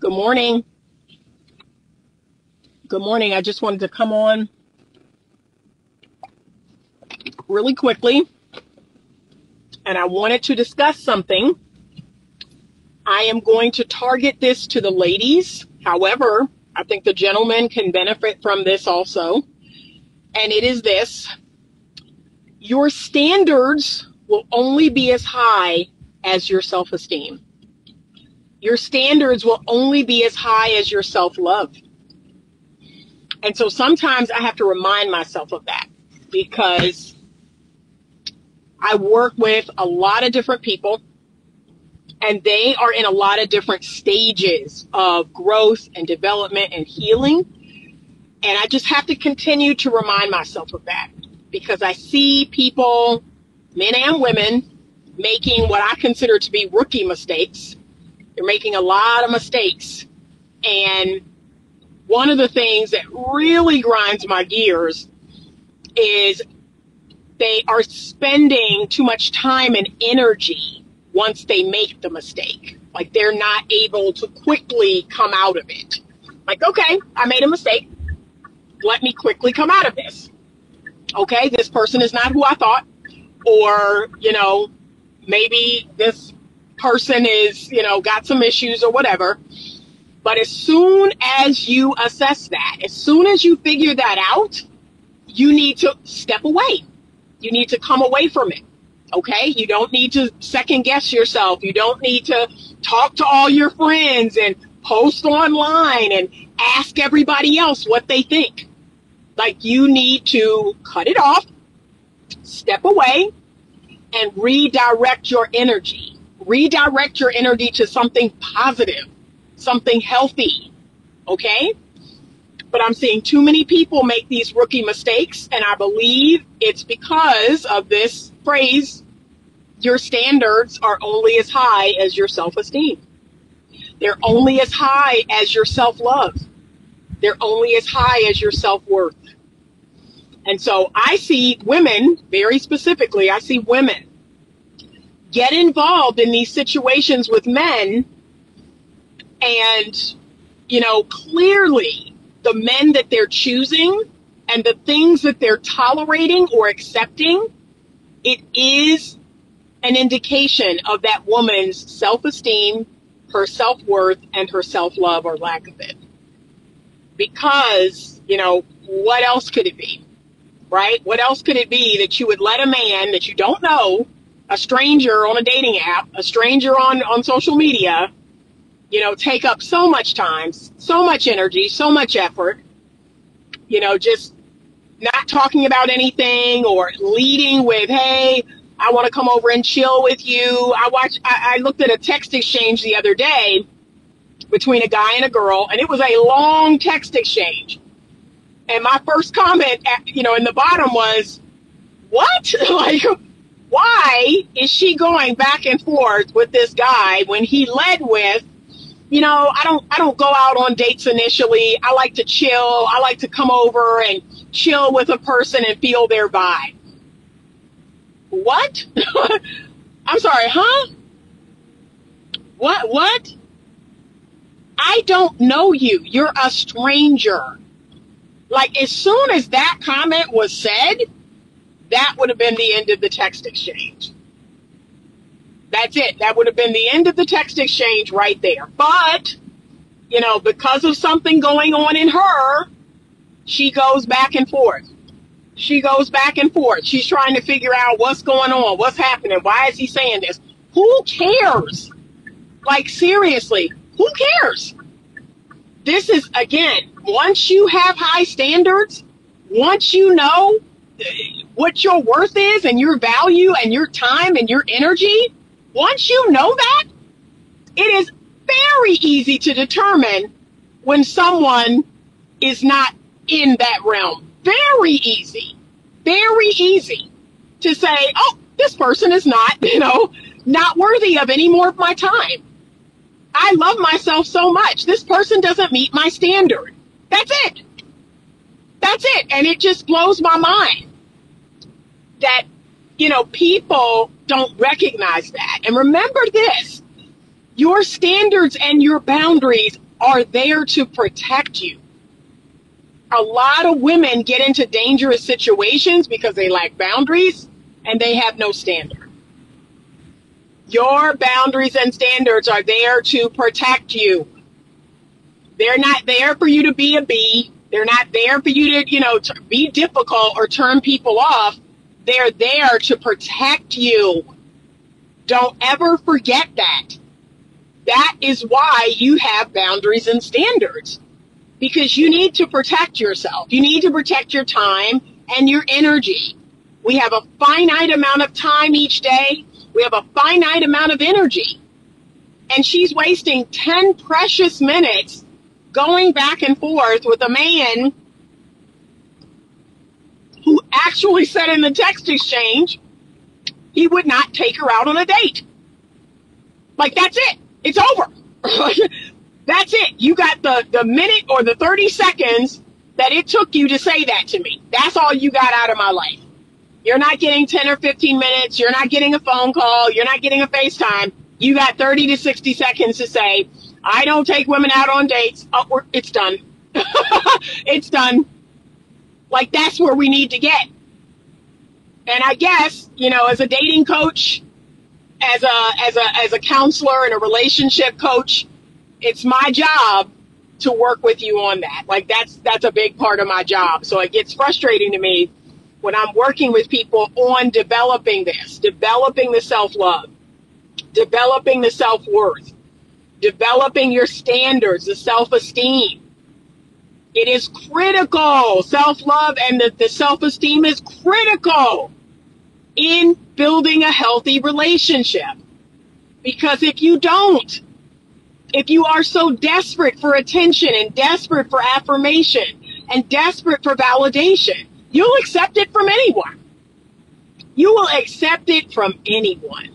Good morning. Good morning. I just wanted to come on really quickly and I wanted to discuss something. I am going to target this to the ladies. However, I think the gentlemen can benefit from this also. And it is this your standards will only be as high as your self esteem. Your standards will only be as high as your self love. And so sometimes I have to remind myself of that because I work with a lot of different people and they are in a lot of different stages of growth and development and healing. And I just have to continue to remind myself of that because I see people, men and women, making what I consider to be rookie mistakes they're making a lot of mistakes. And one of the things that really grinds my gears is they are spending too much time and energy once they make the mistake. Like they're not able to quickly come out of it. Like, okay, I made a mistake. Let me quickly come out of this. Okay, this person is not who I thought. Or, you know, maybe this person is, you know, got some issues or whatever. But as soon as you assess that, as soon as you figure that out, you need to step away. You need to come away from it. Okay? You don't need to second guess yourself. You don't need to talk to all your friends and post online and ask everybody else what they think. Like you need to cut it off, step away, and redirect your energy redirect your energy to something positive, something healthy. Okay? But I'm seeing too many people make these rookie mistakes, and I believe it's because of this phrase your standards are only as high as your self esteem. They're only as high as your self love. They're only as high as your self worth. And so I see women, very specifically, I see women get involved in these situations with men and you know clearly the men that they're choosing and the things that they're tolerating or accepting it is an indication of that woman's self-esteem her self-worth and her self-love or lack of it. Because you know what else could it be right? What else could it be that you would let a man that you don't know a stranger on a dating app, a stranger on, on social media, you know, take up so much time, so much energy, so much effort, you know, just not talking about anything or leading with, hey, I want to come over and chill with you. I watched, I, I looked at a text exchange the other day between a guy and a girl, and it was a long text exchange. And my first comment, at, you know, in the bottom was, what? like, why is she going back and forth with this guy when he led with you know i don't i don't go out on dates initially. I like to chill. I like to come over and chill with a person and feel their vibe. What? I'm sorry huh? What what? I don't know you. You're a stranger. Like as soon as that comment was said that would have been the end of the text exchange. That's it. That would have been the end of the text exchange right there. But, you know, because of something going on in her, she goes back and forth. She goes back and forth. She's trying to figure out what's going on, what's happening, why is he saying this? Who cares? Like, seriously, who cares? This is, again, once you have high standards, once you know what your worth is and your value and your time and your energy, once you know that, it is very easy to determine when someone is not in that realm. Very easy. Very easy to say, oh, this person is not, you know, not worthy of any more of my time. I love myself so much. This person doesn't meet my standard. That's it. That's it. And it just blows my mind that, you know, people don't recognize that. And remember this your standards and your boundaries are there to protect you. A lot of women get into dangerous situations because they lack boundaries and they have no standard. Your boundaries and standards are there to protect you. They're not there for you to be a bee. They're not there for you to, you know, be difficult or turn people off. They're there to protect you. Don't ever forget that. That is why you have boundaries and standards because you need to protect yourself. You need to protect your time and your energy. We have a finite amount of time each day. We have a finite amount of energy. And she's wasting 10 precious minutes going back and forth with a man actually said in the text exchange he would not take her out on a date. Like that's it. It's over. that's it. You got the, the minute or the 30 seconds that it took you to say that to me. That's all you got out of my life. You're not getting 10 or 15 minutes. You're not getting a phone call. You're not getting a FaceTime. You got 30 to 60 seconds to say, I don't take women out on dates. Oh, it's done. it's done. Like that's where we need to get. And I guess, you know, as a dating coach, as a as a as a counselor and a relationship coach, it's my job to work with you on that. Like that's that's a big part of my job. So it gets frustrating to me when I'm working with people on developing this, developing the self-love, developing the self-worth, developing your standards, the self-esteem. It is critical. Self-love and the, the self-esteem is critical in building a healthy relationship. Because if you don't, if you are so desperate for attention and desperate for affirmation and desperate for validation, you'll accept it from anyone. You will accept it from anyone.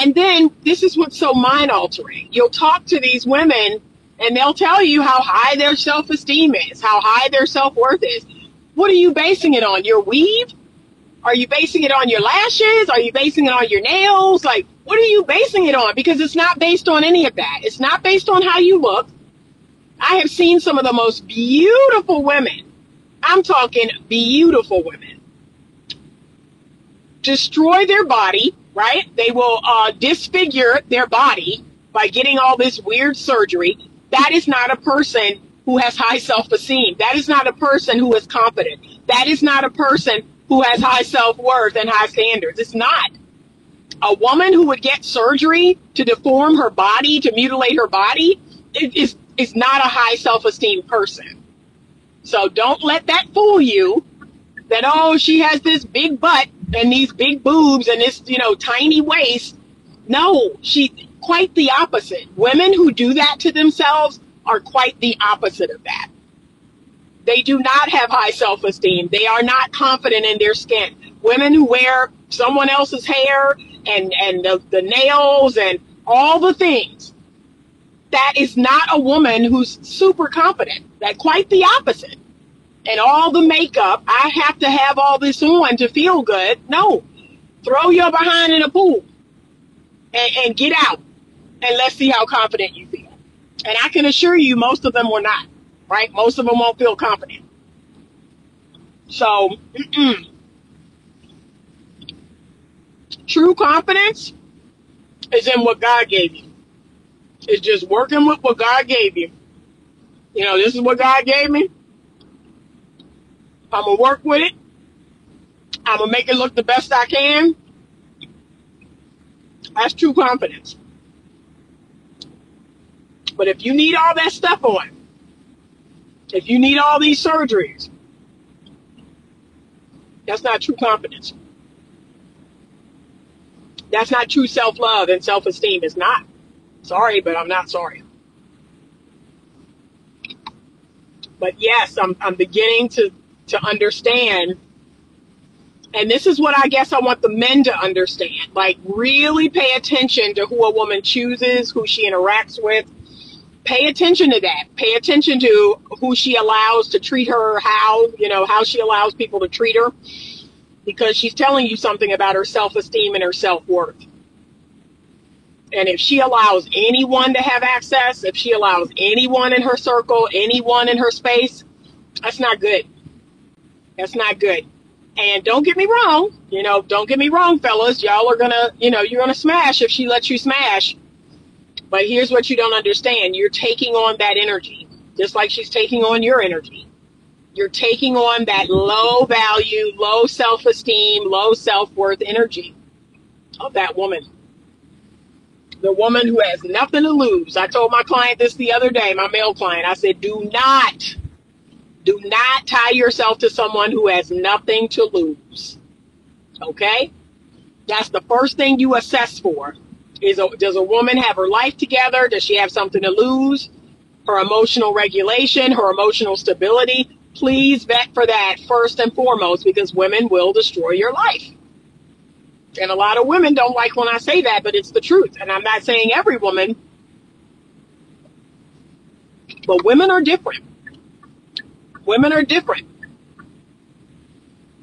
And then this is what's so mind altering. You'll talk to these women and they'll tell you how high their self esteem is, how high their self worth is. What are you basing it on? Your weave? Are you basing it on your lashes? Are you basing it on your nails? Like, what are you basing it on? Because it's not based on any of that. It's not based on how you look. I have seen some of the most beautiful women. I'm talking beautiful women. Destroy their body, right? They will uh, disfigure their body by getting all this weird surgery. That is not a person who has high self-esteem. That is not a person who is confident. That is not a person who has high self-worth and high standards. It's not. A woman who would get surgery to deform her body, to mutilate her body, is, is not a high self-esteem person. So don't let that fool you that, oh, she has this big butt and these big boobs and this, you know, tiny waist. No, she, quite the opposite. Women who do that to themselves are quite the opposite of that. They do not have high self esteem. They are not confident in their skin. Women who wear someone else's hair and, and the, the nails and all the things. That is not a woman who's super confident. That quite the opposite. And all the makeup, I have to have all this on to feel good. No. Throw your behind in a pool and, and get out and let's see how confident you feel. And I can assure you, most of them were not right? Most of them won't feel confident. So, true confidence is in what God gave you. It's just working with what God gave you. You know, this is what God gave me. I'm going to work with it. I'm going to make it look the best I can. That's true confidence. But if you need all that stuff on, if you need all these surgeries, that's not true confidence. That's not true self love and self esteem. It's not. Sorry, but I'm not sorry. But yes, I'm, I'm beginning to, to understand. And this is what I guess I want the men to understand. Like, really pay attention to who a woman chooses, who she interacts with, pay attention to that. Pay attention to who she allows to treat her, how, you know, how she allows people to treat her, because she's telling you something about her self esteem and her self worth. And if she allows anyone to have access, if she allows anyone in her circle, anyone in her space, that's not good. That's not good. And don't get me wrong, you know, don't get me wrong, fellas. Y'all are gonna, you know, you're gonna smash if she lets you smash. But here's what you don't understand you're taking on that energy, just like she's taking on your energy. You're taking on that low value, low self esteem, low self worth energy of that woman. The woman who has nothing to lose. I told my client this the other day, my male client. I said, do not, do not tie yourself to someone who has nothing to lose. Okay? That's the first thing you assess for. Is a, does a woman have her life together? Does she have something to lose? Her emotional regulation, her emotional stability. Please vet for that first and foremost because women will destroy your life. And a lot of women don't like when I say that, but it's the truth. And I'm not saying every woman, but women are different. Women are different.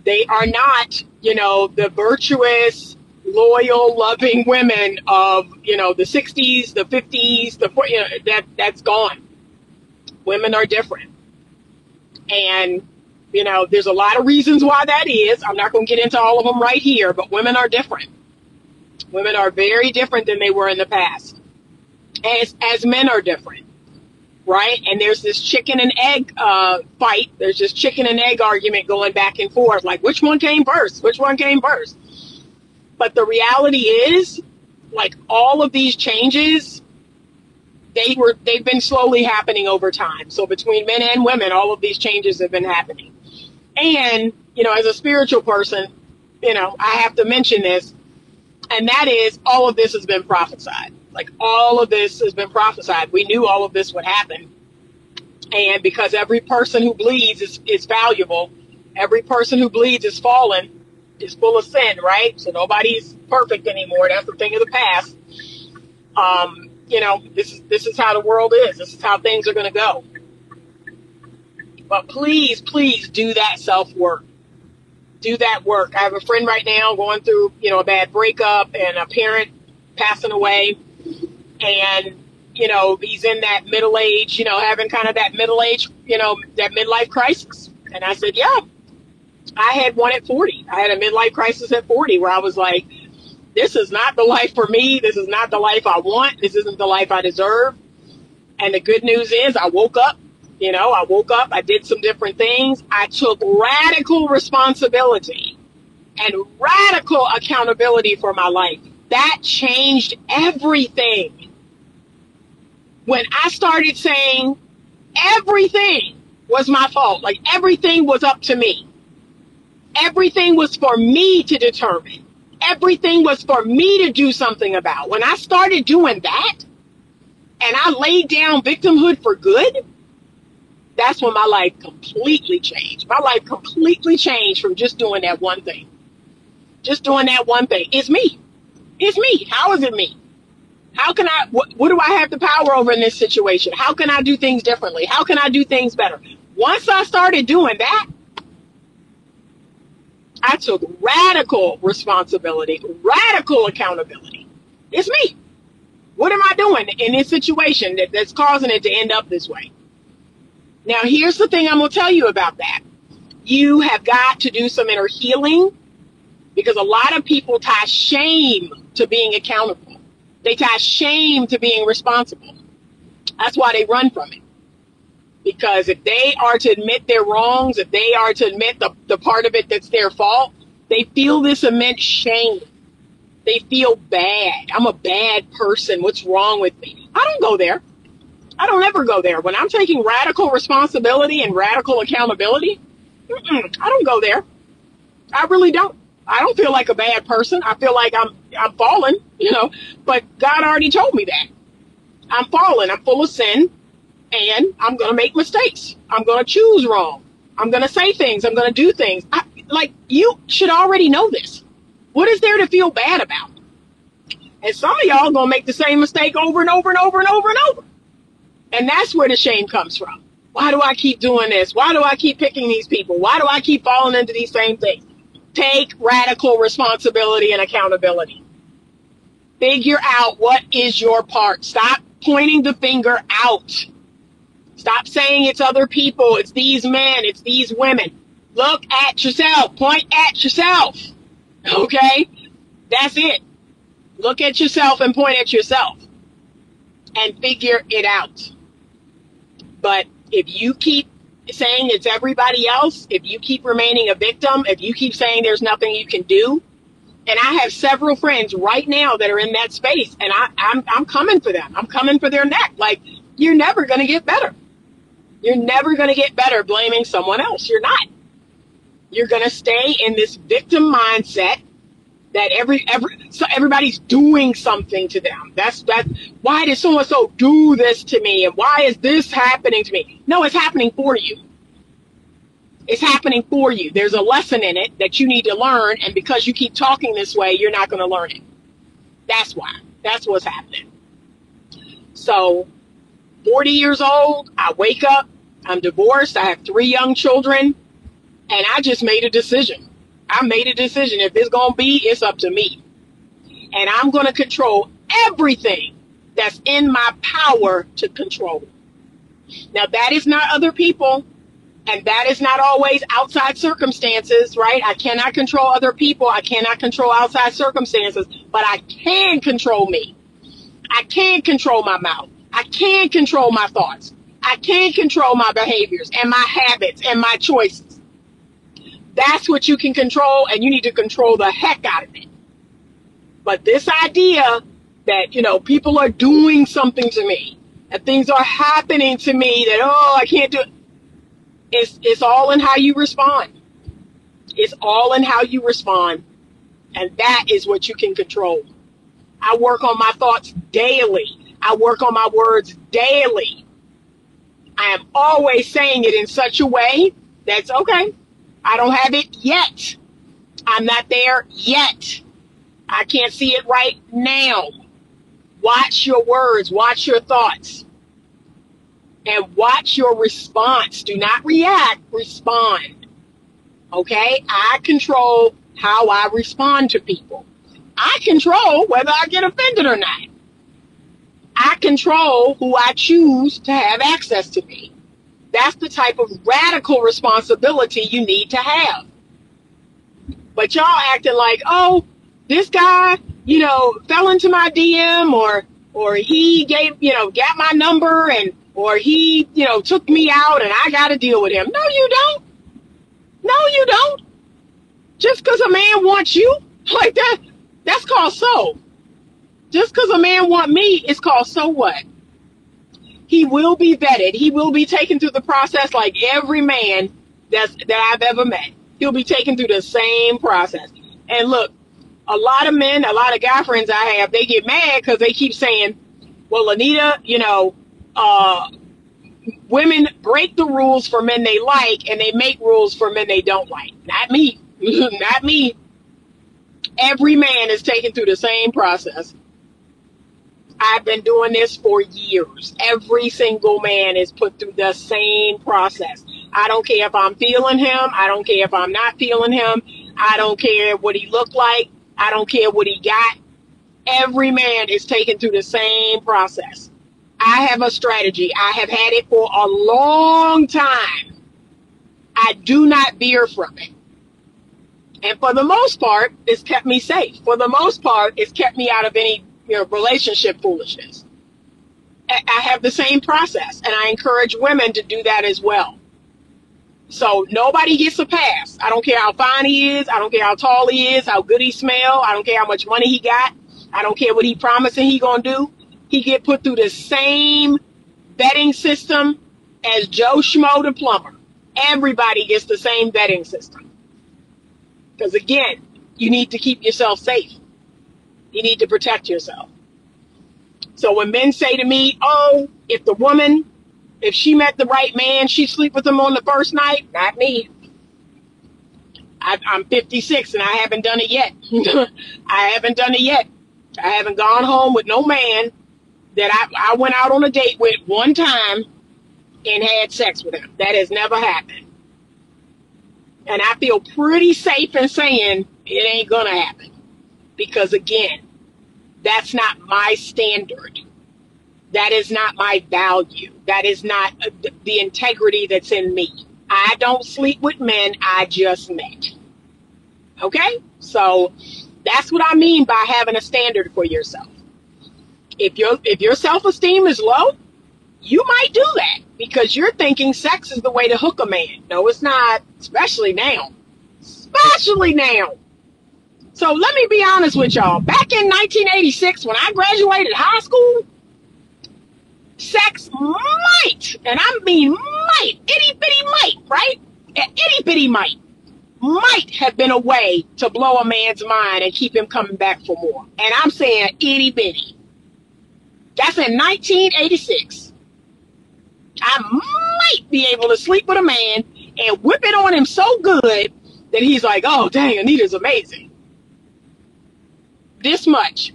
They are not, you know, the virtuous, loyal, loving women of, you know, the 60s, the 50s, the you know, that that's gone. Women are different. And you know, there's a lot of reasons why that is. I'm not going to get into all of them right here, but women are different. Women are very different than they were in the past. As, as men are different, right? And there's this chicken and egg uh, fight. There's this chicken and egg argument going back and forth. Like, which one came first? Which one came first? But the reality is, like, all of these changes, they were, they've been slowly happening over time. So between men and women, all of these changes have been happening. And, you know, as a spiritual person, you know, I have to mention this, and that is all of this has been prophesied. Like all of this has been prophesied. We knew all of this would happen. And because every person who bleeds is, is valuable, every person who bleeds is fallen, is full of sin, right? So nobody's perfect anymore. That's the thing of the past. Um, you know, this is this is how the world is. This is how things are going to go. But please, please do that self work. Do that work. I have a friend right now going through, you know, a bad breakup and a parent passing away. And, you know, he's in that middle age, you know, having kind of that middle age, you know, that midlife crisis. And I said, yeah, I had one at 40. I had a midlife crisis at 40 where I was like, this is not the life for me. This is not the life I want. This isn't the life I deserve. And the good news is I woke up you know, I woke up, I did some different things. I took radical responsibility and radical accountability for my life. That changed everything. When I started saying everything was my fault, like everything was up to me. Everything was for me to determine. Everything was for me to do something about. When I started doing that and I laid down victimhood for good, that's when my life completely changed. My life completely changed from just doing that one thing. Just doing that one thing. It's me. It's me. How is it me? How can I, what, what do I have the power over in this situation? How can I do things differently? How can I do things better? Once I started doing that, I took radical responsibility, radical accountability. It's me. What am I doing in this situation that, that's causing it to end up this way? Now, here's the thing I'm going to tell you about that. You have got to do some inner healing because a lot of people tie shame to being accountable. They tie shame to being responsible. That's why they run from it. Because if they are to admit their wrongs, if they are to admit the, the part of it that's their fault, they feel this immense shame. They feel bad. I'm a bad person. What's wrong with me? I don't go there. I don't ever go there. When I'm taking radical responsibility and radical accountability, I don't go there. I really don't. I don't feel like a bad person. I feel like I'm I'm fallen, you know. But God already told me that I'm fallen. I'm full of sin, and I'm gonna make mistakes. I'm gonna choose wrong. I'm gonna say things. I'm gonna do things. I, like you should already know this. What is there to feel bad about? And some of y'all gonna make the same mistake over and over and over and over and over. And that's where the shame comes from. Why do I keep doing this? Why do I keep picking these people? Why do I keep falling into these same things? Take radical responsibility and accountability. Figure out what is your part. Stop pointing the finger out. Stop saying it's other people, it's these men, it's these women. Look at yourself. Point at yourself. Okay? That's it. Look at yourself and point at yourself and figure it out. But if you keep saying it's everybody else, if you keep remaining a victim, if you keep saying there's nothing you can do, and I have several friends right now that are in that space, and I, I'm I'm coming for them. I'm coming for their neck. Like you're never going to get better. You're never going to get better blaming someone else. You're not. You're going to stay in this victim mindset that every every so everybody's doing something to them. That's that. Why did someone so do this to me, and why is this happening to me? No, it's happening for you. It's happening for you. There's a lesson in it that you need to learn, and because you keep talking this way, you're not going to learn it. That's why. That's what's happening. So, 40 years old, I wake up, I'm divorced, I have three young children, and I just made a decision. I made a decision. If it's going to be, it's up to me. And I'm going to control everything that's in my power to control. Now, that is not other people. And that is not always outside circumstances, right? I cannot control other people. I cannot control outside circumstances, but I can control me. I can control my mouth. I can control my thoughts. I can control my behaviors and my habits and my choices. That's what you can control, and you need to control the heck out of it. But this idea that, you know, people are doing something to me, and things are happening to me that, oh, I can't do it it's it's all in how you respond. It's all in how you respond. And that is what you can control. I work on my thoughts daily. I work on my words daily. I am always saying it in such a way that's okay. I don't have it yet. I'm not there yet. I can't see it right now. Watch your words, watch your thoughts and watch your response. Do not react, respond. Okay? I control how I respond to people. I control whether I get offended or not. I control who I choose to have access to me. That's the type of radical responsibility you need to have. But y'all acting like, oh, this guy, you know, fell into my DM or or he gave, you know, got my number and or he, you know, took me out and I got to deal with him. No, you don't. No, you don't. Just because a man wants you like that, that's called so. Just because a man want me, it's called so what? He will be vetted. He will be taken through the process like every man that's that I've ever met. He'll be taken through the same process. And look, a lot of men, a lot of guy friends I have, they get mad because they keep saying, "Well, Anita, you know, uh, women break the rules for men they like and they make rules for men they don't like. Not me. Not me. Every man is taken through the same process. I've been doing this for years. Every single man is put through the same process. I don't care if I'm feeling him. I don't care if I'm not feeling him. I don't care what he looked like. I don't care what he got. Every man is taken through the same process. I have a strategy. I have had it for a long time. I do not veer from it. And for the most part, it's kept me safe. For the most part, it's kept me out of any you know, relationship foolishness. I have the same process, and I encourage women to do that as well. So nobody gets a pass. I don't care how fine he is. I don't care how tall he is, how good he smell. I don't care how much money he got. I don't care what he promising he gonna do he get put through the same vetting system as Joe Schmo the plumber. Everybody gets the same vetting system. Because again, you need to keep yourself safe. You need to protect yourself. So when men say to me, oh, if the woman, if she met the right man, she'd sleep with him on the first night, not me. I, I'm 56 and I haven't done it yet. I haven't done it yet. I haven't gone home with no man that I, I went out on a date with one time and had sex with him. That has never happened. And I feel pretty safe in saying it ain't gonna happen. Because again, That's not my standard. That is not my value. That is not uh, the integrity that's in me. I don't sleep with men I just met. Okay? So that's what I mean by having a standard for yourself. If your if your self-esteem is low, you might do that because you're thinking sex is the way to hook a man. No, it's not, especially now. Especially now. So let me be honest with y'all. Back in 1986, when I graduated high school, sex might, and I mean might, itty bitty might, right? Itty bitty might, might have been a way to blow a man's mind and keep him coming back for more. And I'm saying itty bitty. That's in 1986. I might be able to sleep with a man and whip it on him so good that he's like, oh, dang, Anita's amazing. This much.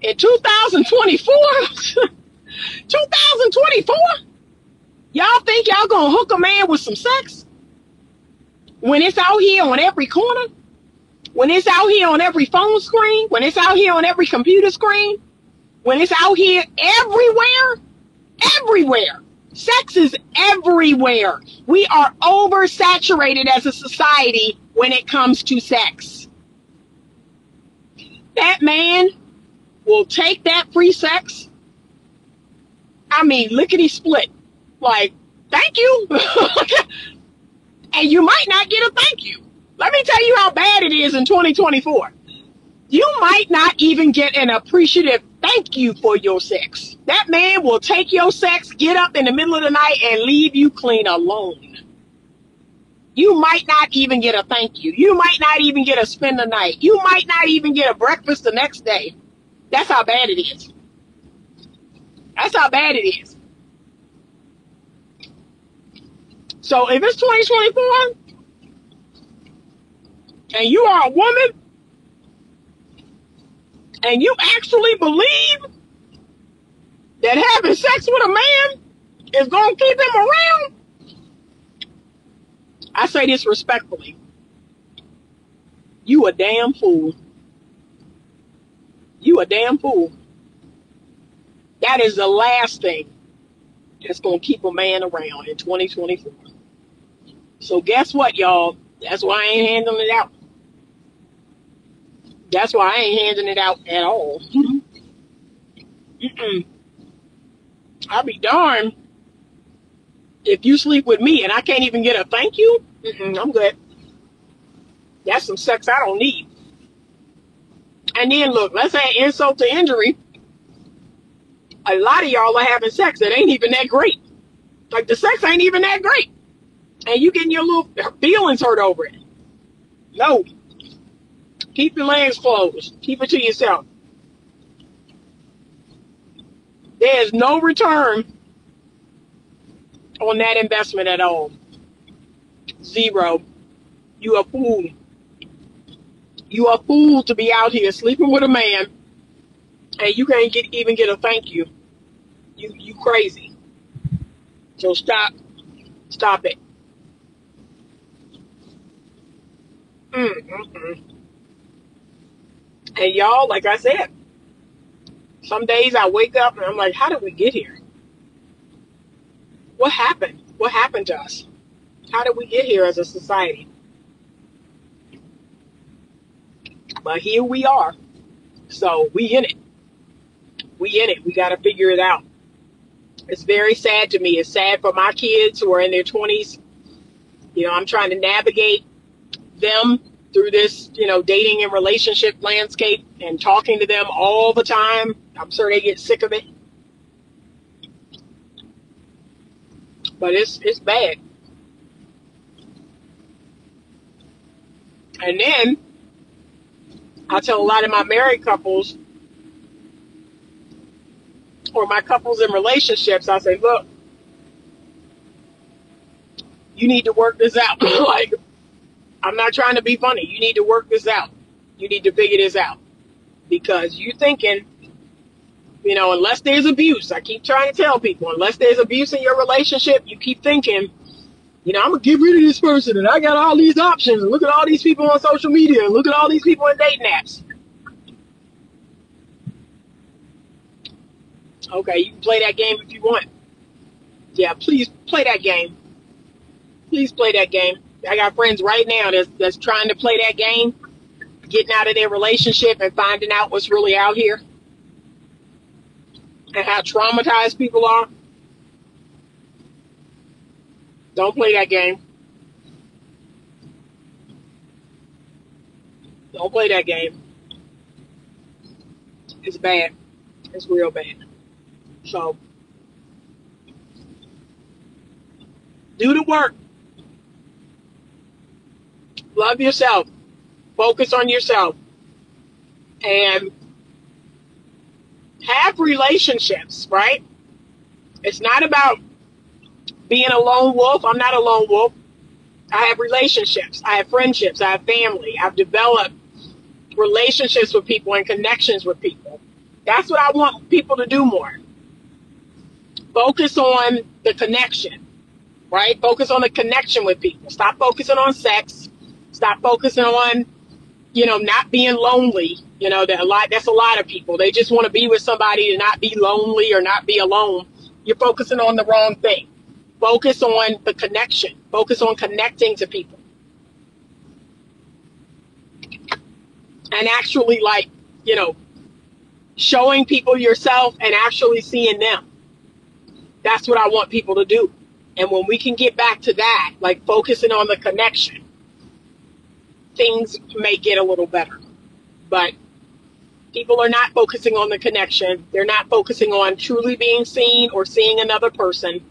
In 2024, 2024, y'all think y'all gonna hook a man with some sex? When it's out here on every corner? When it's out here on every phone screen? When it's out here on every computer screen? When it's out here everywhere? everywhere. Sex is everywhere. We are oversaturated as a society when it comes to sex. That man will take that free sex. I mean, lickety split. Like, thank you. and you might not get a thank you. Let me tell you how bad it is in 2024. You might not even get an appreciative thank you for your sex. That man will take your sex, get up in the middle of the night, and leave you clean alone. You might not even get a thank you. You might not even get a spend the night. You might not even get a breakfast the next day. That's how bad it is. That's how bad it is. So if it's 2024 and you are a woman and you actually believe that having sex with a man is going to keep him around, I say this respectfully. You a damn fool. You a damn fool. That is the last thing that's going to keep a man around in 2024. So guess what, y'all? That's why I ain't handling it out. That's why I ain't handing it out at all. Mm-mm. I'll be darned if you sleep with me and I can't even get a thank you. Mm-mm, I'm good. That's some sex I don't need. And then look, let's add insult to injury. A lot of y'all are having sex that ain't even that great. Like the sex ain't even that great. And you getting your little feelings hurt over it. No. Keep your legs closed. Keep it to yourself. There is no return on that investment at all. Zero. You a fool. You a fool to be out here sleeping with a man and you can't get even get a thank you. You you crazy. So stop. Stop it. Mm-mm-mm. And y'all, like I said, some days I wake up and I'm like, how did we get here? What happened? What happened to us? How did we get here as a society? But here we are. So we in it. We in it. We got to figure it out. It's very sad to me. It's sad for my kids who are in their 20s. You know, I'm trying to navigate them through this, you know, dating and relationship landscape and talking to them all the time. I'm sure they get sick of it. But it's it's bad. And then I tell a lot of my married couples or my couples in relationships, I say, look, you need to work this out. like I'm not trying to be funny. You need to work this out. You need to figure this out. Because you thinking, you know, unless there's abuse, I keep trying to tell people, unless there's abuse in your relationship, you keep thinking, you know, I'm gonna get rid of this person and I got all these options and look at all these people on social media and look at all these people in dating apps. Okay, you can play that game if you want. Yeah, please play that game. Please play that game. I got friends right now that's, that's trying to play that game, getting out of their relationship and finding out what's really out here and how traumatized people are. Don't play that game. Don't play that game. It's bad. It's real bad. So, do the work. Love yourself. Focus on yourself. And have relationships, right? It's not about being a lone wolf. I'm not a lone wolf. I have relationships. I have friendships. I have family. I've developed relationships with people and connections with people. That's what I want people to do more. Focus on the connection, right? Focus on the connection with people. Stop focusing on sex. Stop focusing on, you know, not being lonely. You know, that a lot that's a lot of people. They just want to be with somebody and not be lonely or not be alone. You're focusing on the wrong thing. Focus on the connection. Focus on connecting to people. And actually like, you know, showing people yourself and actually seeing them. That's what I want people to do. And when we can get back to that, like focusing on the connection, things may get a little better. But people are not focusing on the connection. They're not focusing on truly being seen or seeing another person.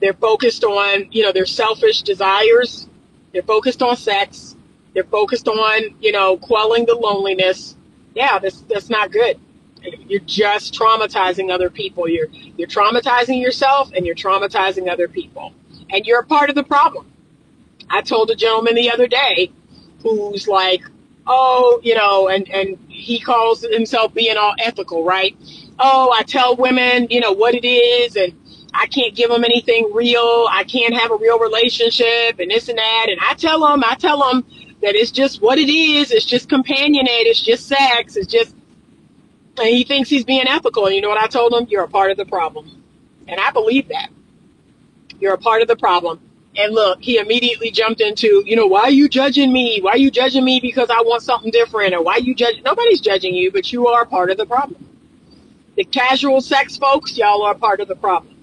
They're focused on, you know, their selfish desires. They're focused on sex. They're focused on, you know, quelling the loneliness. Yeah, that's that's not good. You're just traumatizing other people. You're you're traumatizing yourself and you're traumatizing other people. And you're a part of the problem. I told a gentleman the other day who's like, oh, you know, and, and he calls himself being all ethical, right? Oh, I tell women, you know, what it is and I can't give them anything real. I can't have a real relationship and this and that. And I tell them, I tell them that it's just what it is. It's just companionate. It's just sex. It's just and he thinks he's being ethical. And you know what I told him? You're a part of the problem. And I believe that. You're a part of the problem. And look, he immediately jumped into, you know, why are you judging me? Why are you judging me because I want something different? Or why you judge? Nobody's judging you, but you are part of the problem. The casual sex folks, y'all are part of the problem.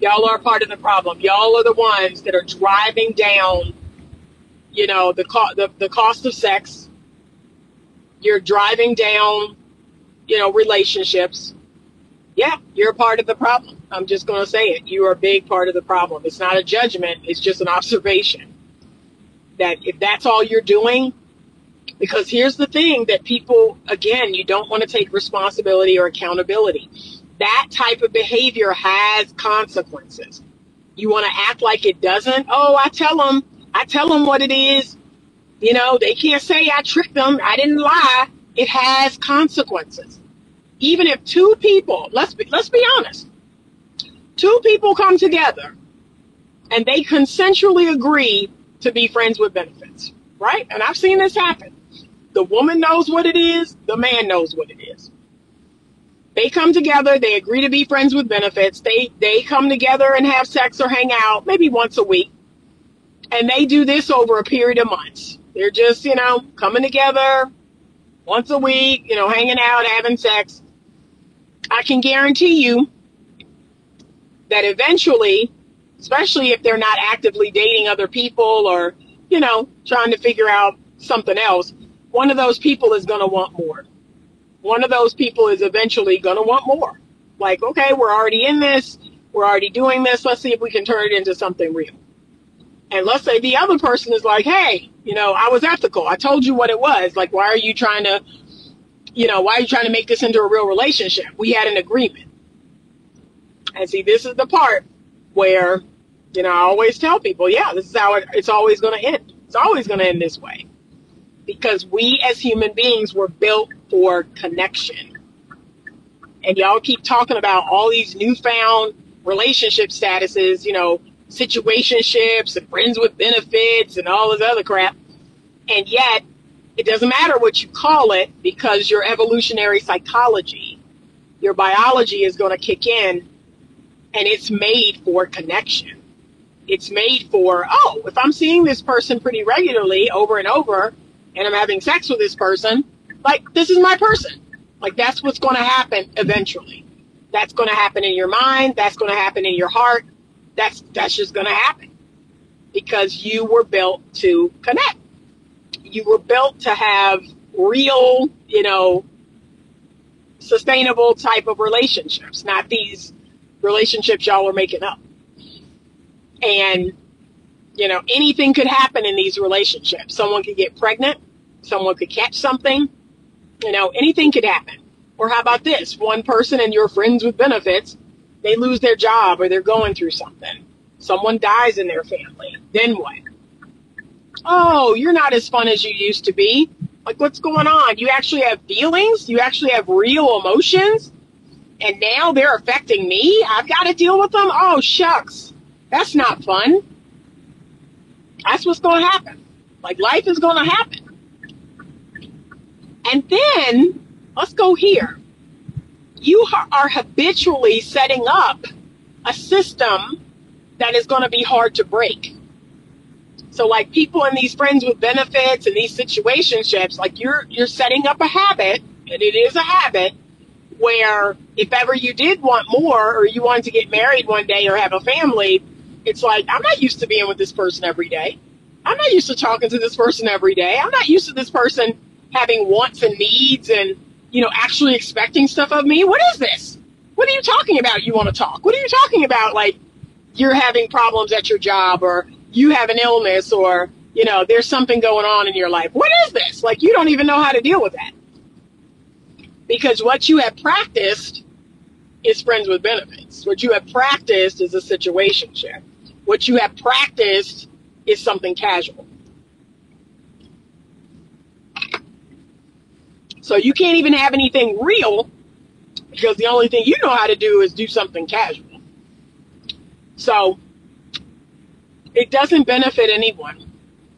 Y'all are part of the problem. Y'all are the ones that are driving down, you know, the, co- the, the cost of sex you're driving down, you know, relationships. Yeah, you're a part of the problem. I'm just going to say it. You are a big part of the problem. It's not a judgment. It's just an observation that if that's all you're doing, because here's the thing that people, again, you don't want to take responsibility or accountability. That type of behavior has consequences. You want to act like it doesn't? Oh, I tell them, I tell them what it is. You know, they can't say I tricked them. I didn't lie. It has consequences. Even if two people, let's be, let's be honest, two people come together and they consensually agree to be friends with benefits, right? And I've seen this happen. The woman knows what it is. The man knows what it is. They come together. They agree to be friends with benefits. They, they come together and have sex or hang out maybe once a week. And they do this over a period of months. They're just, you know, coming together once a week, you know, hanging out, having sex. I can guarantee you that eventually, especially if they're not actively dating other people or, you know, trying to figure out something else, one of those people is going to want more. One of those people is eventually going to want more. Like, okay, we're already in this. We're already doing this. Let's see if we can turn it into something real. And let's say the other person is like, hey, you know, I was ethical. I told you what it was. Like, why are you trying to, you know, why are you trying to make this into a real relationship? We had an agreement. And see, this is the part where, you know, I always tell people, yeah, this is how it, it's always going to end. It's always going to end this way. Because we as human beings were built for connection. And y'all keep talking about all these newfound relationship statuses, you know, situationships and friends with benefits and all this other crap. And yet, it doesn't matter what you call it because your evolutionary psychology your biology is going to kick in and it's made for connection. It's made for, oh, if I'm seeing this person pretty regularly over and over and I'm having sex with this person, like this is my person. Like that's what's going to happen eventually. That's going to happen in your mind. That's going to happen in your heart. That's, that's just going to happen because you were built to connect. You were built to have real, you know, sustainable type of relationships, not these relationships y'all are making up. And, you know, anything could happen in these relationships. Someone could get pregnant. Someone could catch something. You know, anything could happen. Or how about this? One person and your friends with benefits, they lose their job or they're going through something. Someone dies in their family. Then what? Oh, you're not as fun as you used to be. Like, what's going on? You actually have feelings? You actually have real emotions? And now they're affecting me? I've got to deal with them? Oh, shucks. That's not fun. That's what's going to happen. Like, life is going to happen. And then, let's go here. You are habitually setting up a system that is going to be hard to break. So like people in these friends with benefits and these situationships, like you're you're setting up a habit, and it is a habit where if ever you did want more or you wanted to get married one day or have a family, it's like I'm not used to being with this person every day. I'm not used to talking to this person every day. I'm not used to this person having wants and needs and you know actually expecting stuff of me. What is this? What are you talking about? You want to talk? What are you talking about? Like you're having problems at your job or you have an illness or, you know, there's something going on in your life. What is this? Like, you don't even know how to deal with that. Because what you have practiced is friends with benefits. What you have practiced is a situationship. What you have practiced is something casual. So you can't even have anything real because the only thing you know how to do is do something casual. So it doesn't benefit anyone.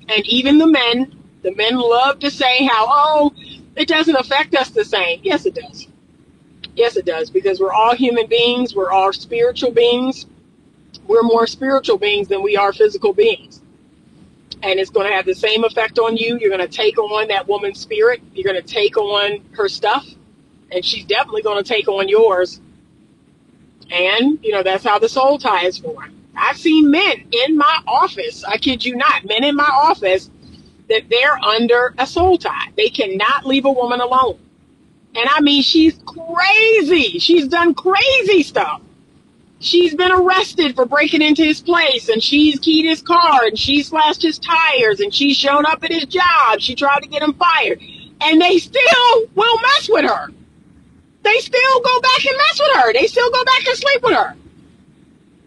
And even the men, the men love to say how, oh, it doesn't affect us the same. Yes, it does. Yes, it does, because we're all human beings. We're all spiritual beings. We're more spiritual beings than we are physical beings. And it's going to have the same effect on you. You're going to take on that woman's spirit. You're going to take on her stuff. And she's definitely going to take on yours. And, you know, that's how the soul tie is formed. I've seen men in my office, I kid you not, men in my office that they're under a soul tie. They cannot leave a woman alone. And I mean, she's crazy. She's done crazy stuff. She's been arrested for breaking into his place and she's keyed his car and she slashed his tires and she showed up at his job. She tried to get him fired and they still will mess with her. They still go back and mess with her. They still go back and sleep with her.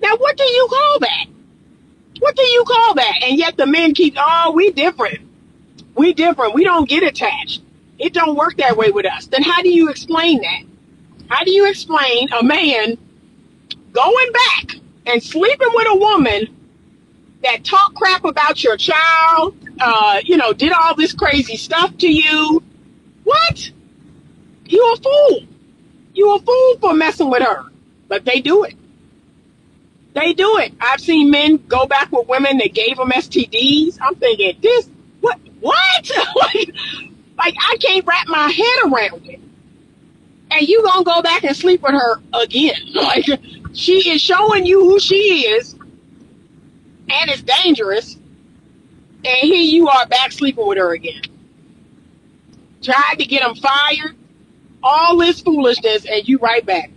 Now, what do you call that? What do you call that? And yet the men keep, oh, we different. We different. We don't get attached. It don't work that way with us. Then how do you explain that? How do you explain a man going back and sleeping with a woman that talk crap about your child, uh, you know, did all this crazy stuff to you? What? You a fool. You a fool for messing with her. But they do it. They do it. I've seen men go back with women that gave them STDs. I'm thinking, this, what, what? like, I can't wrap my head around it. And you gonna go back and sleep with her again. Like, she is showing you who she is, and it's dangerous. And here you are back sleeping with her again. Tried to get them fired, all this foolishness, and you right back.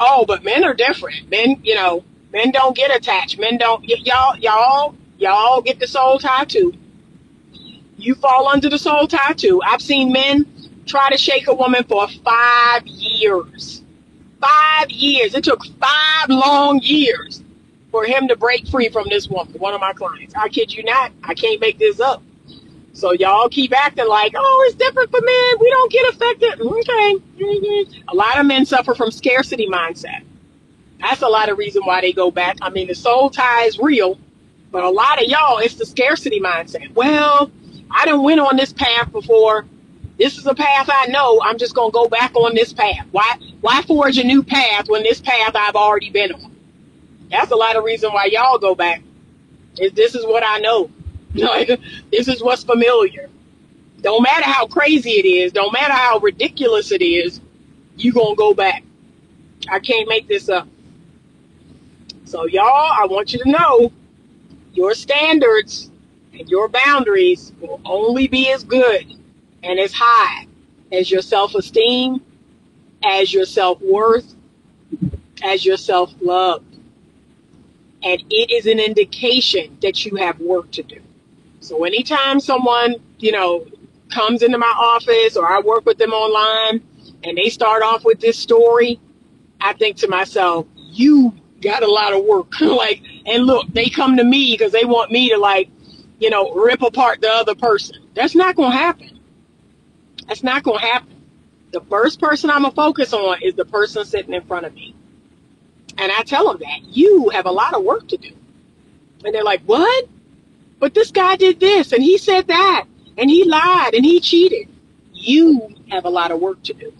Oh, but men are different. Men, you know, Men don't get attached. Men don't. Y'all, y'all, y'all get the soul tie too. You fall under the soul tie too. I've seen men try to shake a woman for five years. Five years. It took five long years for him to break free from this woman, one of my clients. I kid you not. I can't make this up. So y'all keep acting like, oh, it's different for men. We don't get affected. Okay. A lot of men suffer from scarcity mindset. That's a lot of reason why they go back. I mean, the soul tie is real, but a lot of y'all, it's the scarcity mindset. Well, I didn't went on this path before. This is a path I know. I'm just gonna go back on this path. Why why forge a new path when this path I've already been on? That's a lot of reason why y'all go back. Is this is what I know. Like this is what's familiar. Don't matter how crazy it is, don't matter how ridiculous it is, you gonna go back. I can't make this up. So y'all, I want you to know your standards and your boundaries will only be as good and as high as your self-esteem, as your self-worth, as your self-love. And it is an indication that you have work to do. So anytime someone, you know, comes into my office or I work with them online and they start off with this story, I think to myself, you got a lot of work. like, and look, they come to me because they want me to like, you know, rip apart the other person. That's not going to happen. That's not going to happen. The first person I'm to focus on is the person sitting in front of me. And I tell them that you have a lot of work to do. And they're like, what? But this guy did this and he said that and he lied and he cheated. You have a lot of work to do.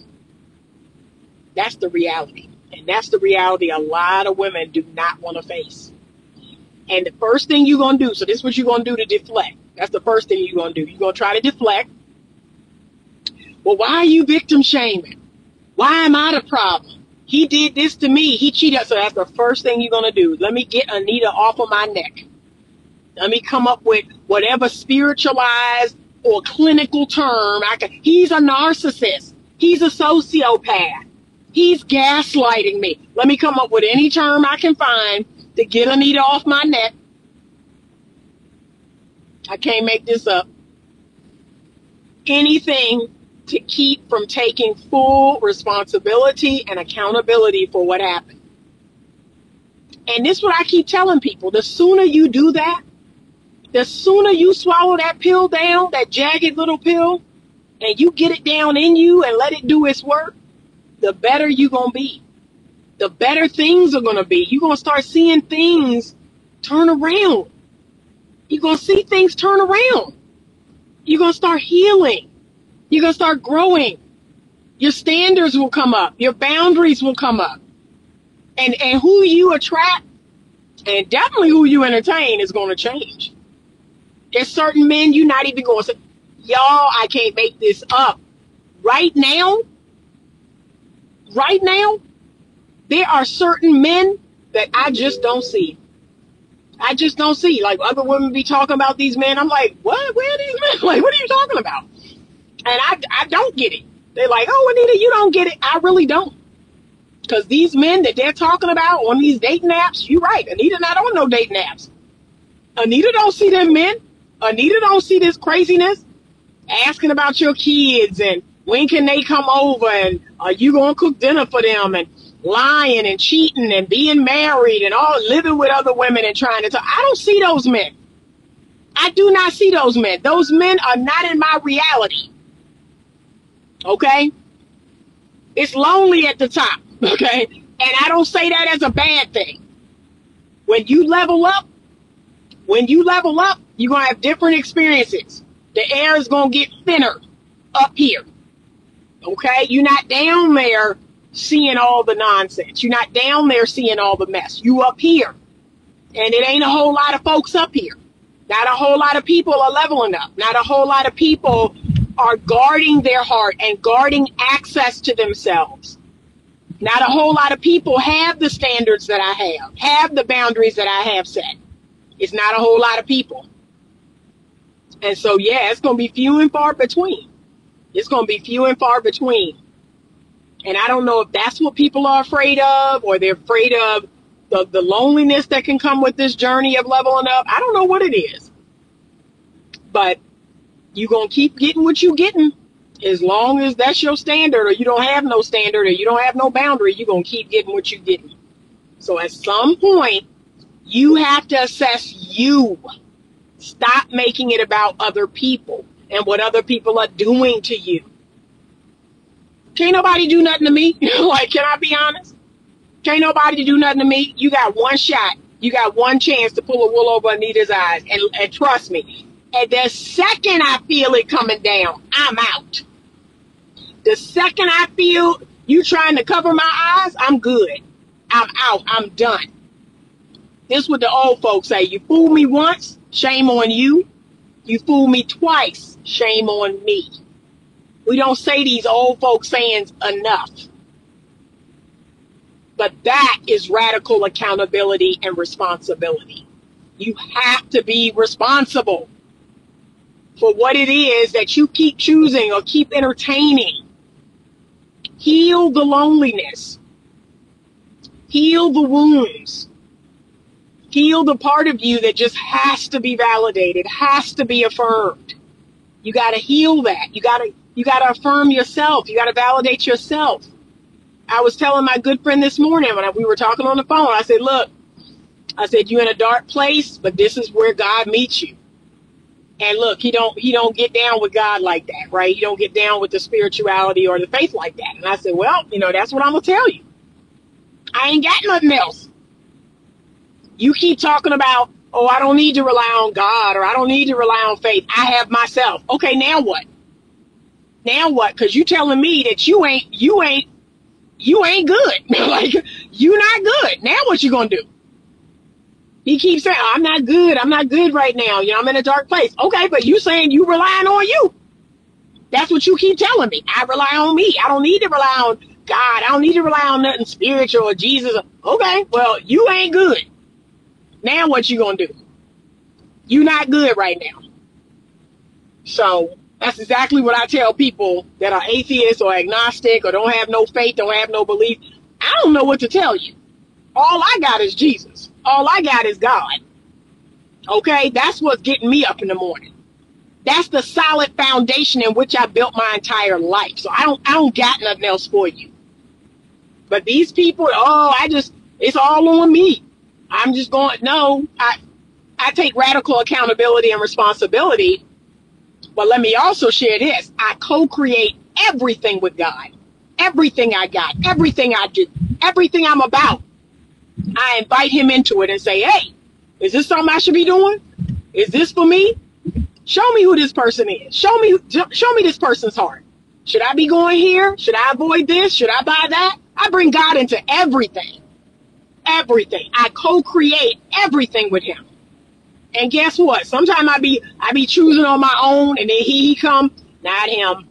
That's the reality. And that's the reality a lot of women do not want to face. And the first thing you're going to do, so this is what you're going to do to deflect. That's the first thing you're going to do. You're going to try to deflect. Well, why are you victim shaming? Why am I the problem? He did this to me. He cheated. So that's the first thing you're going to do. Let me get Anita off of my neck. Let me come up with whatever spiritualized or clinical term I can. He's a narcissist. He's a sociopath. He's gaslighting me. Let me come up with any term I can find to get Anita off my neck. I can't make this up. Anything to keep from taking full responsibility and accountability for what happened. And this is what I keep telling people. The sooner you do that, the sooner you swallow that pill down, that jagged little pill, and you get it down in you and let it do its work, the better you're going to be. The better things are going to be. You're going to start seeing things turn around. You're going to see things turn around. You're going to start healing. You're going to start growing. Your standards will come up. Your boundaries will come up. And, and who you attract and definitely who you entertain is going to change. There's certain men you're not even going to say, y'all, I can't make this up. Right now, right now, there are certain men that I just don't see. I just don't see. Like other women be talking about these men. I'm like, what? Where are these men? Like, what are you talking about? And I, I don't get it. They're like, oh, Anita, you don't get it. I really don't. Because these men that they're talking about on these dating apps, you're right. Anita not on no dating apps. Anita don't see them men. Anita don't see this craziness. Asking about your kids and when can they come over and are you going to cook dinner for them and lying and cheating and being married and all living with other women and trying to talk. I don't see those men. I do not see those men. Those men are not in my reality. Okay? It's lonely at the top. Okay? And I don't say that as a bad thing. When you level up, when you level up, you're going to have different experiences. The air is going to get thinner up here. Okay? You're not down there seeing all the nonsense. You're not down there seeing all the mess. You up here. And it ain't a whole lot of folks up here. Not a whole lot of people are leveling up. Not a whole lot of people are guarding their heart and guarding access to themselves. Not a whole lot of people have the standards that I have, have the boundaries that I have set. It's not a whole lot of people. And so, yeah, it's going to be few and far between. It's going to be few and far between. And I don't know if that's what people are afraid of or they're afraid of the, the loneliness that can come with this journey of leveling up. I don't know what it is. But you're going to keep getting what you're getting. As long as that's your standard or you don't have no standard or you don't have no boundary, you're going to keep getting what you're getting. So at some point, you have to assess you. Stop making it about other people and what other people are doing to you. Can't nobody do nothing to me. like, can I be honest? Can't nobody do nothing to me. You got one shot. You got one chance to pull a wool over Anita's eyes. And, and trust me, at the second I feel it coming down, I'm out. The second I feel you trying to cover my eyes, I'm good. I'm out. I'm done. This what the old folks say. You fool me once, shame on you. You fool me twice, shame on me. We don't say these old folks sayings enough. But that is radical accountability and responsibility. You have to be responsible for what it is that you keep choosing or keep entertaining. Heal the loneliness. Heal the wounds. Heal the part of you that just has to be validated, has to be affirmed. You got to heal that. You got to you got to affirm yourself. You got to validate yourself. I was telling my good friend this morning when we were talking on the phone. I said, "Look, I said you're in a dark place, but this is where God meets you." And look, he don't he don't get down with God like that, right? He don't get down with the spirituality or the faith like that. And I said, well, you know, that's what I'm gonna tell you. I ain't got nothing else. You keep talking about, oh, I don't need to rely on God or I don't need to rely on faith. I have myself. Okay, now what? Now what? Because you telling me that you ain't you ain't you ain't good. like you not good. Now what you gonna do? He keeps saying, I'm not good. I'm not good right now. You know, I'm in a dark place. Okay, but you saying you relying on you. That's what you keep telling me. I rely on me. I don't need to rely on God. I don't need to rely on nothing spiritual or Jesus. Okay, well, you ain't good. Now what you gonna do? You're not good right now. So that's exactly what I tell people that are atheists or agnostic or don't have no faith, don't have no belief. I don't know what to tell you. All I got is Jesus. All I got is God. Okay, that's what's getting me up in the morning. That's the solid foundation in which I built my entire life. So I don't I don't got nothing else for you. But these people, oh, I just it's all on me. I'm just going no, I I take radical accountability and responsibility. But let me also share this. I co-create everything with God. Everything I got, everything I do, everything I'm about. I invite him into it and say, hey, is this something I should be doing? Is this for me? Show me who this person is. Show me, show me this person's heart. Should I be going here? Should I avoid this? Should I buy that? I bring God into everything. Everything. I co-create everything with him. And guess what? Sometimes I be I be choosing on my own and then he, he come, not him.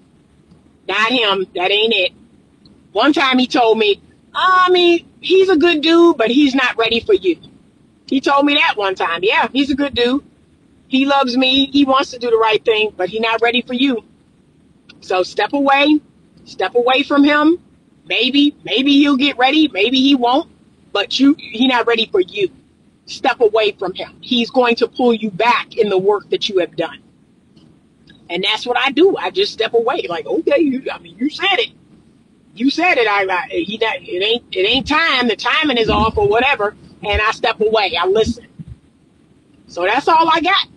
Not him. That ain't it. One time he told me, I mean, he's a good dude, but he's not ready for you. He told me that one time. Yeah, he's a good dude. He loves me. He wants to do the right thing, but he's not ready for you. So step away, step away from him. Maybe, maybe he'll get ready. Maybe he won't, but you, he's not ready for you. Step away from him. He's going to pull you back in the work that you have done. And that's what I do. I just step away. Like, okay, you, I mean, you said it you said it. I, I he that it ain't it ain't time. The timing is off or whatever. And I step away. I listen. So that's all I got.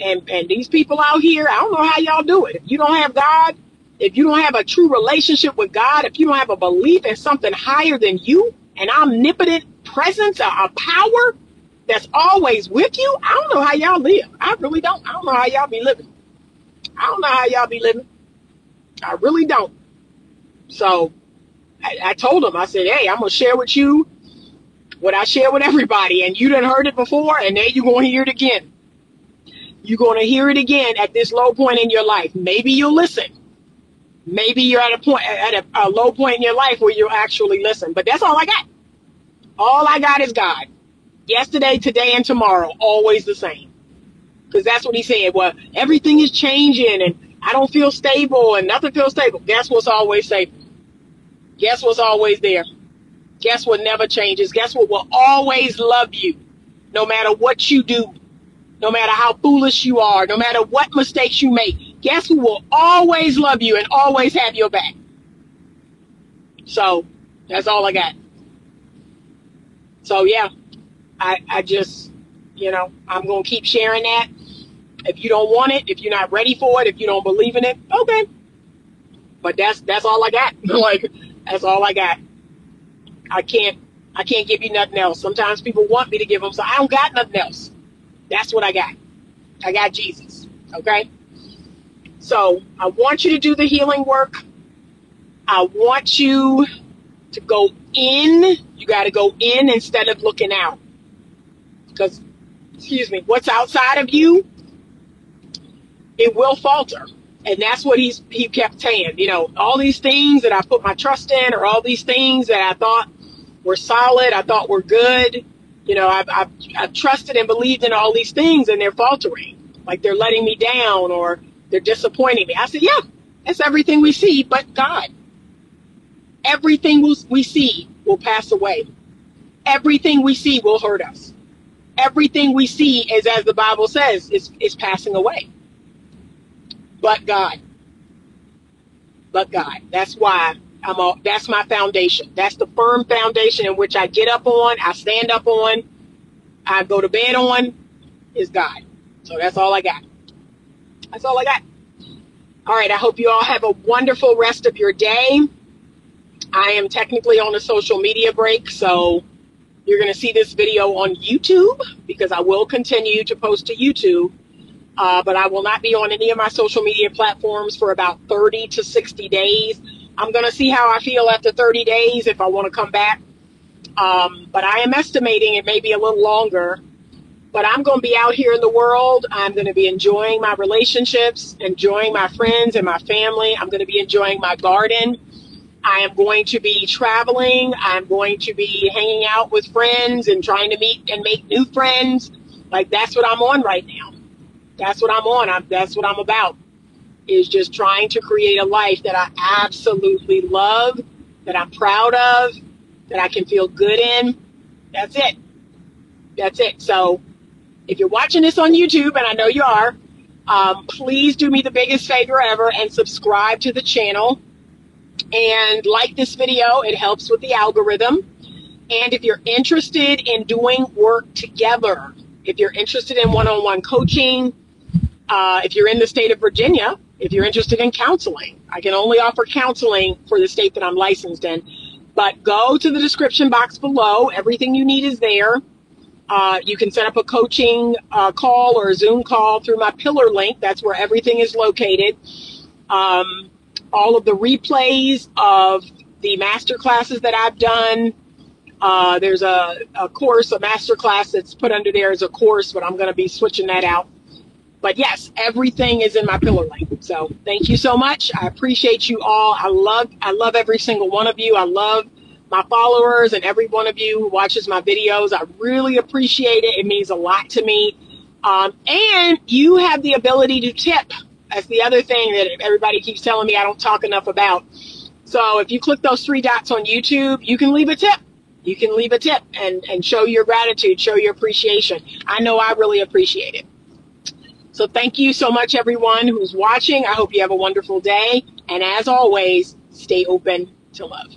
And and these people out here, I don't know how y'all do it. If you don't have God, if you don't have a true relationship with God, if you don't have a belief in something higher than you, an omnipotent presence, a, a power that's always with you, I don't know how y'all live. I really don't. I don't know how y'all be living. I don't know how y'all be living. I really don't. So I, I told him, I said, hey, I'm going to share with you what I share with everybody. And you done heard it before, and now you're going to hear it again. You're going to hear it again at this low point in your life. Maybe you'll listen. Maybe you're at a point, at a, a low point in your life where you'll actually listen. But that's all I got. All I got is God. Yesterday, today, and tomorrow, always the same. Because that's what he said. Well, everything is changing and I don't feel stable and nothing feels stable. Guess what's always stable? Guess what's always there? Guess what never changes? Guess what will always love you no matter what you do, no matter how foolish you are, no matter what mistakes you make. Guess who will always love you and always have your back? So that's all I got. So yeah, I, I just, you know, I'm going to keep sharing that. If you don't want it, if you're not ready for it, if you don't believe in it, okay. But that's that's all I got. like that's all I got. I can't I can't give you nothing else. Sometimes people want me to give them, so I don't got nothing else. That's what I got. I got Jesus. Okay. So I want you to do the healing work. I want you to go in. You got to go in instead of looking out. Because, excuse me, what's outside of you, it will falter. And that's what he's he kept saying. You know, all these things that I put my trust in, or all these things that I thought were solid, I thought were good. You know, I've, I've, I've trusted and believed in all these things, and they're faltering. Like they're letting me down, or they're disappointing me. I said, yeah, that's everything we see, but God. Everything we see will pass away. Everything we see will hurt us. Everything we see is, as the Bible says, is, is passing away. But God. But God. That's why I'm all, that's my foundation. That's the firm foundation in which I get up on, I stand up on, I go to bed on is God. So that's all I got. That's all I got. All right. I hope you all have a wonderful rest of your day. I am technically on a social media break, so you're going to see this video on YouTube because I will continue to post to YouTube. Uh, but I will not be on any of my social media platforms for about 30 to 60 days. I'm going to see how I feel after 30 days if I want to come back. Um, but I am estimating it may be a little longer. But I'm going to be out here in the world. I'm going to be enjoying my relationships, enjoying my friends and my family. I'm going to be enjoying my garden. I am going to be traveling. I'm going to be hanging out with friends and trying to meet and make new friends. Like that's what I'm on right now. That's what I'm on. I'm, that's what I'm about. Is just trying to create a life that I absolutely love, that I'm proud of, that I can feel good in. That's it. That's it. So if you're watching this on YouTube, and I know you are, um, please do me the biggest favor ever and subscribe to the channel and like this video. It helps with the algorithm. And if you're interested in doing work together, if you're interested in one-on-one coaching, uh, if you're in the state of Virginia, if you're interested in counseling, I can only offer counseling for the state that I'm licensed in. But go to the description box below. Everything you need is there. Uh, you can set up a coaching uh, call or a Zoom call through my pillar link. That's where everything is located. Um, all of the replays of the master classes that I've done. Uh, there's a, a course, a master class that's put under there as a course, but I'm going to be switching that out. But yes, everything is in my pillar link. So thank you so much. I appreciate you all. I love, I love every single one of you. I love my followers and every one of you who watches my videos. I really appreciate it. It means a lot to me. Um, and you have the ability to tip that's the other thing that everybody keeps telling me I don't talk enough about. So if you click those three dots on YouTube, you can leave a tip. You can leave a tip and, and show your gratitude, show your appreciation. I know I really appreciate it. So thank you so much, everyone who's watching. I hope you have a wonderful day. And as always, stay open to love.